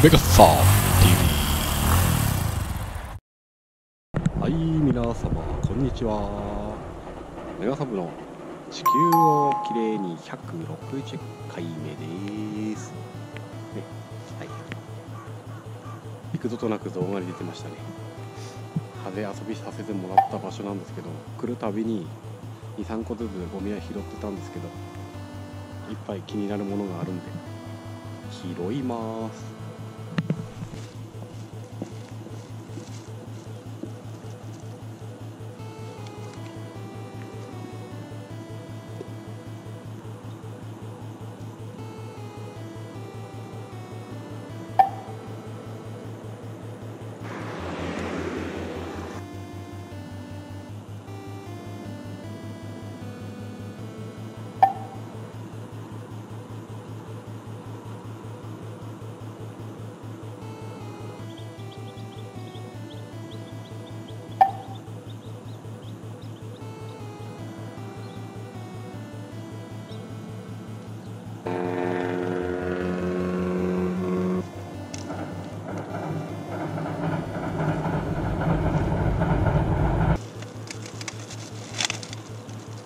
メガサー TV はい皆様こんにちは。メガサブの地球をきれいに160回目です。ねはい。幾度となく動画に出てましたね。風遊びさせてもらった場所なんですけど来るたびに23個ずつゴミは拾ってたんですけどいっぱい気になるものがあるんで拾います。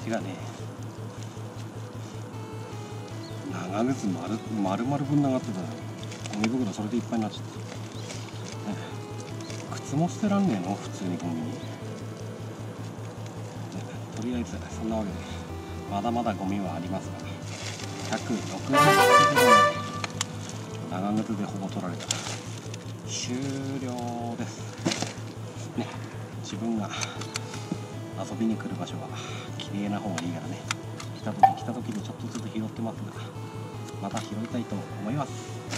違うね。長靴丸丸々分長ってた。ゴミ袋それでいっぱいになっちゃった、ね、靴も捨てらんねえの？普通にコンビニ、ね、とりあえずそんなわけでまだまだゴミはありますから160匹長靴でほぼ取られた終了です。ね自分が遊びに来る場所は綺麗な方がいいからね。来た時来た時にちょっとずつ拾ってますがまた拾いたいと思います。